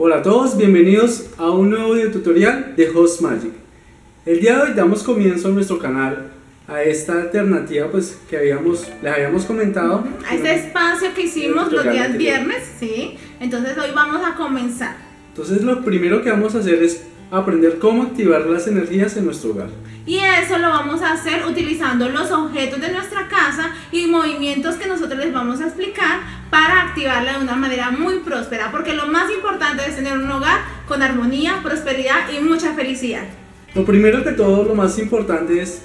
Hola a todos, bienvenidos a un nuevo video tutorial de Host Magic. El día de hoy damos comienzo a nuestro canal a esta alternativa pues que habíamos les habíamos comentado a este espacio que hicimos los días anterior. viernes, sí. Entonces hoy vamos a comenzar. Entonces lo primero que vamos a hacer es aprender cómo activar las energías en nuestro hogar. Y eso lo vamos a hacer utilizando los objetos de nuestra casa y movimientos que nosotros les vamos a explicar para activarla de una manera muy próspera, porque lo más importante es tener un hogar con armonía, prosperidad y mucha felicidad. Lo primero que todo, lo más importante es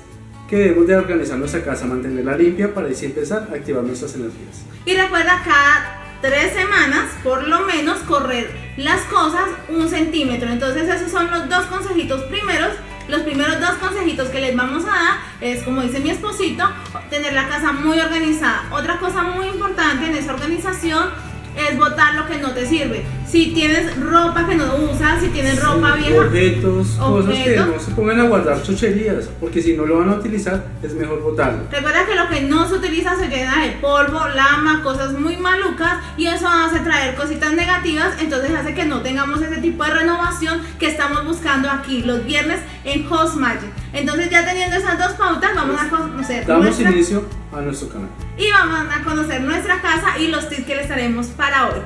que debemos de organizar nuestra casa, mantenerla limpia para así empezar a activar nuestras energías. Y recuerda cada tres semanas, por lo menos, correr las cosas un centímetro. Entonces esos son los dos consejitos primeros. Los primeros dos consejitos que les vamos a dar es, como dice mi esposito, tener la casa muy organizada. Otra cosa muy importante en esa organización es botar lo que no te sirve. Si tienes ropa que no usas, si tienes ropa vieja, Objetos, cosas que no se pongan a guardar chucherías, porque si no lo van a utilizar es mejor botarlo. Recuerda que lo que no se utiliza se llena de polvo, lama, cosas muy malucas y eso hace traer cositas negativas, entonces hace que no tengamos ese tipo de renovación que estamos buscando aquí los viernes en Host Magic. Entonces ya teniendo esas dos pautas vamos a conocer Damos nuestra inicio a nuestro canal. y vamos a conocer nuestra casa y los tips que les daremos para hoy.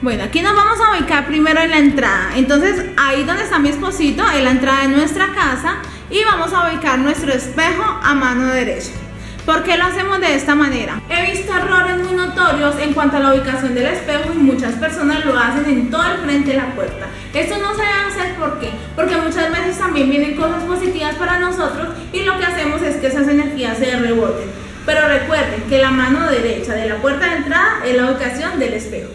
Bueno, aquí nos vamos a ubicar primero en la entrada. Entonces, ahí donde está mi esposito, en la entrada de nuestra casa, y vamos a ubicar nuestro espejo a mano derecha. ¿Por qué lo hacemos de esta manera? He visto errores muy notorios en cuanto a la ubicación del espejo muchas personas lo hacen en todo el frente de la puerta. Esto no se debe hacer ¿por qué? Porque muchas veces también vienen cosas positivas para nosotros y lo que hacemos es que esas energías se reboten. Pero recuerden que la mano derecha de la puerta de entrada es la ubicación del espejo.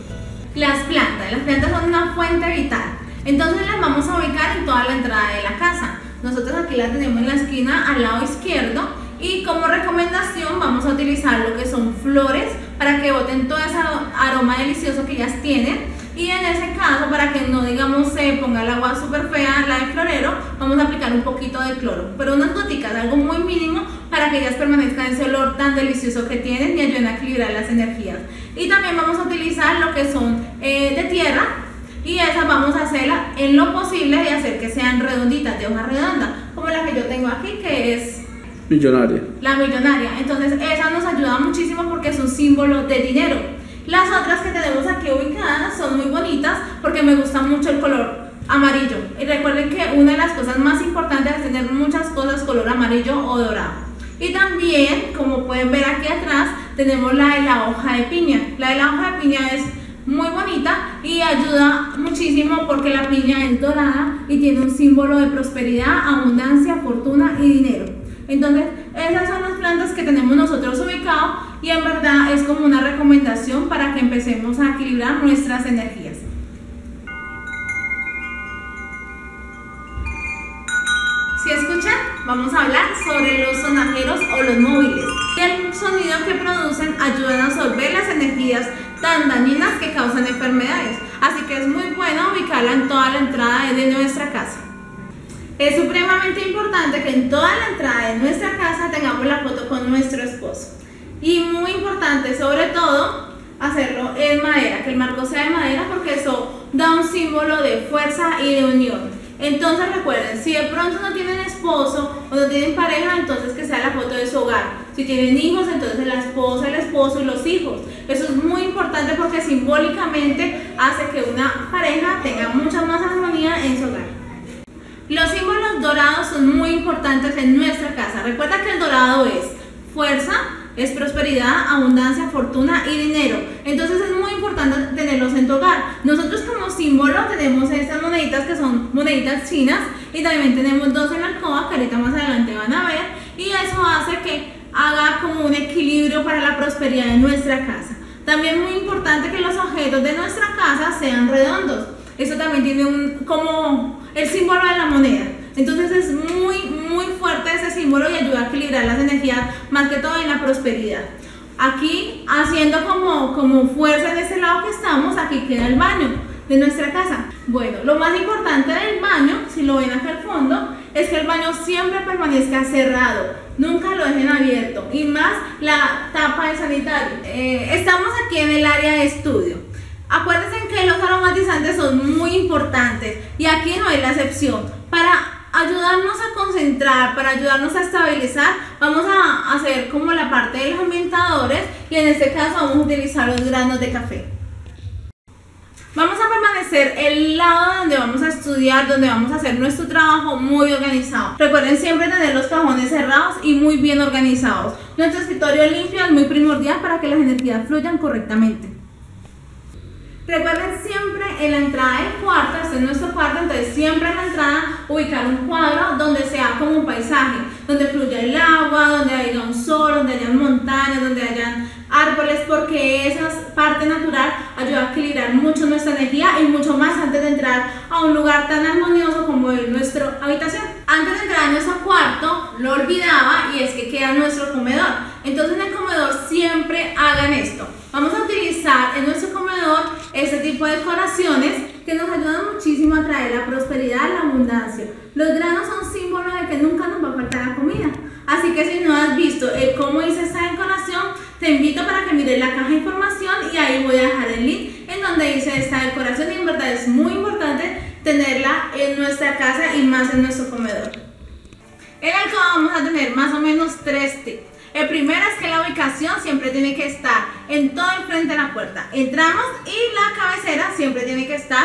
Las plantas, las plantas son una fuente vital. Entonces las vamos a ubicar en toda la entrada de la casa. Nosotros aquí las tenemos en la esquina al lado izquierdo y como recomendación vamos a utilizar lo que son flores para que boten todo ese aroma delicioso que ellas tienen. Y en ese caso, para que no digamos se ponga el agua súper fea, la de florero, vamos a aplicar un poquito de cloro, pero unas goticas, algo muy mínimo para que ellas permanezcan ese olor tan delicioso que tienen y ayuden a equilibrar las energías. Y también vamos a utilizar lo que son eh, de tierra y esas vamos a hacerlas en lo posible de hacer que sean redonditas, de hoja redonda, como la que yo tengo aquí, que es Millonaria. la millonaria. Entonces, esa nos ayuda muchísimo porque es un símbolo de dinero. Las otras que tenemos aquí ubicadas son muy bonitas porque me gusta mucho el color amarillo. Y recuerden que una de las cosas más importantes es tener muchas cosas color amarillo o dorado. Y también, como pueden ver aquí atrás, tenemos la de la hoja de piña. La de la hoja de piña es muy bonita y ayuda muchísimo porque la piña es dorada y tiene un símbolo de prosperidad, abundancia, fortuna y dinero. Entonces, esas son las plantas que tenemos nosotros ubicados y en verdad es como una recomendación para que empecemos a equilibrar nuestras energías. Si escuchan, vamos a hablar sobre los sonajeros o los móviles. El sonido que producen ayudan a absorber las energías tan dañinas que causan enfermedades. Así que es muy bueno ubicarla en toda la entrada de nuestra casa. Es supremamente importante que en toda la entrada de nuestra casa tengamos la foto con nuestro esposo. Y muy importante, sobre todo, hacerlo en madera, que el marco sea de madera porque eso da un símbolo de fuerza y de unión. Entonces recuerden, si de pronto no tienen esposo o no tienen pareja, entonces que sea la foto de su hogar. Si tienen hijos, entonces la esposa, el esposo y los hijos. Eso es muy importante porque simbólicamente hace que una pareja tenga mucha más armonía en su hogar. Los símbolos dorados son muy importantes en nuestra casa. Recuerda que el dorado es fuerza, es prosperidad, abundancia, fortuna y dinero. Entonces es muy importante tenerlos en tu hogar. Nosotros como símbolo tenemos estas moneditas que son moneditas chinas y también tenemos dos en la alcoba que ahorita más adelante van a ver y eso hace que haga como un equilibrio para la prosperidad de nuestra casa. También muy importante que los objetos de nuestra casa sean redondos. Eso también tiene un como el símbolo de la moneda. Entonces es muy, muy fuerte ese símbolo y ayuda a equilibrar las energías, más que todo en la prosperidad. Aquí, haciendo como, como fuerza en este lado que estamos, aquí queda el baño de nuestra casa. Bueno, lo más importante del baño, si lo ven acá al fondo, es que el baño siempre permanezca cerrado, nunca lo dejen abierto y más la tapa de sanitario. Eh, estamos aquí en el área de estudio. Acuérdense que los aromatizantes son muy importantes y aquí no hay la excepción. Para ayudarnos a concentrar, para ayudarnos a estabilizar, vamos a hacer como la parte de los ambientadores y en este caso vamos a utilizar los granos de café. Vamos a permanecer el lado donde vamos a estudiar, donde vamos a hacer nuestro trabajo muy organizado. Recuerden siempre tener los cajones cerrados y muy bien organizados. Nuestro escritorio limpio es muy primordial para que las energías fluyan correctamente. Recuerden siempre en la entrada del cuarto, este es nuestro cuarto, entonces siempre en la entrada ubicar un cuadro donde sea como un paisaje, donde fluya el agua, donde haya un sol, donde haya montañas, donde hayan árboles, porque esa parte natural ayuda a equilibrar mucho nuestra energía y mucho más antes de entrar a un lugar tan armonioso como es nuestra habitación. Antes de entrar a nuestro cuarto, lo olvidaba y es que queda nuestro comedor. Entonces en el comedor siempre hagan esto. Vamos a utilizar en nuestro comedor este tipo de decoraciones que nos ayudan muchísimo a traer la prosperidad, la abundancia. Los granos son símbolo de que nunca nos va a faltar la comida. Así que si no has visto el cómo hice esta decoración, te invito para que mires la caja de información y ahí voy a dejar el link en donde hice esta decoración y en verdad es muy importante tenerla en nuestra casa y más en nuestro comedor. En el alcoba vamos a tener más o menos tres tips. El primero es que la ubicación siempre tiene que estar en todo el frente de la puerta. Entramos y la cabecera siempre tiene que estar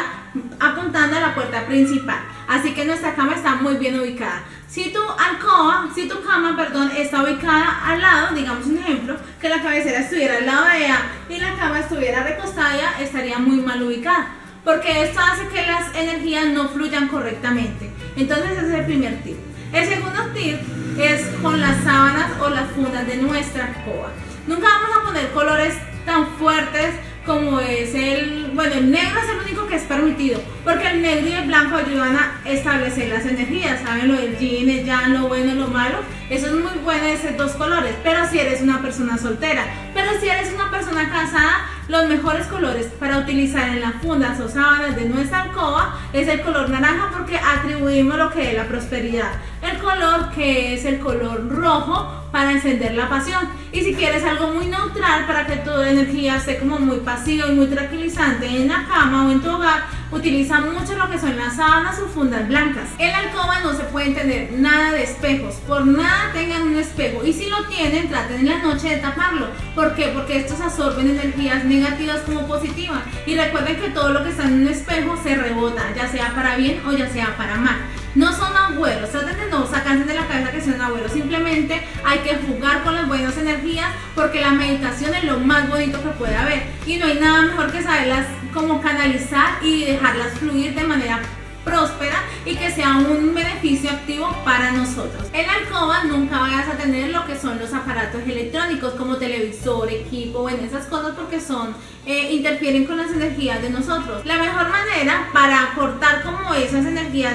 apuntando a la puerta principal. Así que nuestra cama está muy bien ubicada. Si tu alcoba, si tu cama, perdón, está ubicada al lado, digamos un ejemplo, que la cabecera estuviera al lado de ella y la cama estuviera recostada, estaría muy mal ubicada. Porque esto hace que las energías no fluyan correctamente. Entonces ese es el primer tip. El segundo tip es con las sábanas o las fundas de nuestra alcoba. Nunca vamos a poner colores tan fuertes como es el, bueno, el negro es el único que es permitido, porque el negro y el blanco ayudan a establecer las energías, ¿saben? Lo del yin, el yang, lo bueno y lo malo, eso es muy bueno esos dos colores, pero si eres una persona soltera, pero si eres una persona casada, los mejores colores para utilizar en las fundas o sábanas de nuestra alcoba es el color naranja porque atribuimos lo que es la prosperidad. El color que es el color rojo para encender la pasión. Y si quieres algo muy neutral para que tu energía esté como muy pasiva y muy tranquilizante en la cama o en tu hogar, utiliza mucho lo que son las sábanas o fundas blancas. En la alcoba no se pueden tener nada de espejos, por nada tengan un espejo y si lo tienen traten en la noche de taparlo. ¿Por qué? Porque estos absorben energías negativas como positivas y recuerden que todo lo que está en un espejo se rebota, ya sea para bien o ya sea para mal. No son abuelos, traten de no sacarse de la cabeza que son abuelos, simplemente hay que jugar con las buenas energías porque la meditación es lo más bonito que puede haber y no hay nada mejor que saberlas como canalizar y dejarlas fluir de manera próspera y que sea un beneficio activo para nosotros. En la alcoba nunca vayas a tener lo que son los aparatos electrónicos como televisor, equipo, bueno, esas cosas porque son, eh, interfieren con las energías de nosotros. La mejor manera para cortar como esas energías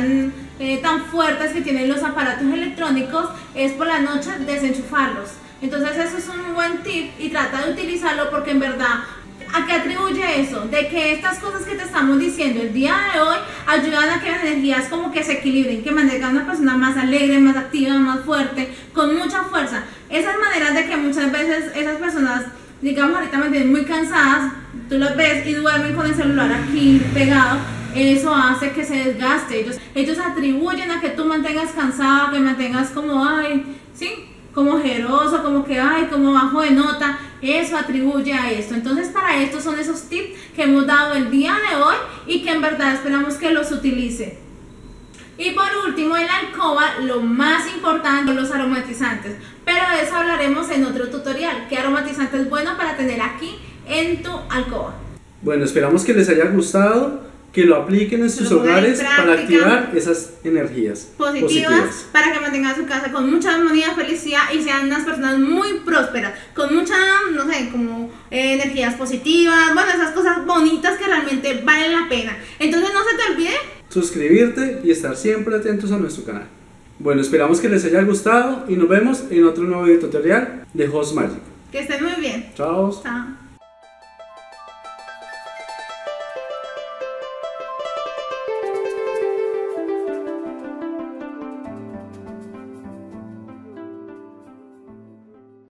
eh, tan fuertes que tienen los aparatos electrónicos es por la noche desenchufarlos. Entonces eso es un buen tip y trata de utilizarlo porque en verdad ¿A qué atribuye eso? De que estas cosas que te estamos diciendo el día de hoy ayudan a que las energías como que se equilibren, que mantengan una persona más alegre, más activa, más fuerte, con mucha fuerza. Esas maneras de que muchas veces esas personas, digamos ahorita me tienen muy cansadas, tú las ves y duermen con el celular aquí pegado, eso hace que se desgaste. Ellos, ellos atribuyen a que tú mantengas cansado, que mantengas como, ay, ¿sí? Como ojeroso, como que, ay, como bajo de nota. Eso atribuye a esto. Entonces, para esto son esos tips que hemos dado el día de hoy y que en verdad esperamos que los utilice. Y por último, en la alcoba, lo más importante, los aromatizantes. Pero de eso hablaremos en otro tutorial. ¿Qué aromatizante es bueno para tener aquí en tu alcoba? Bueno, esperamos que les haya gustado que lo apliquen en sus hogares para activar esas energías positivas, para que mantengan su casa con mucha armonía, felicidad y sean unas personas muy prósperas, con mucha, no sé, como eh, energías positivas, bueno, esas cosas bonitas que realmente valen la pena. Entonces no se te olvide suscribirte y estar siempre atentos a nuestro canal. Bueno, esperamos que les haya gustado y nos vemos en otro nuevo video tutorial de Host Magic. Que estén muy bien. Chao. Chao.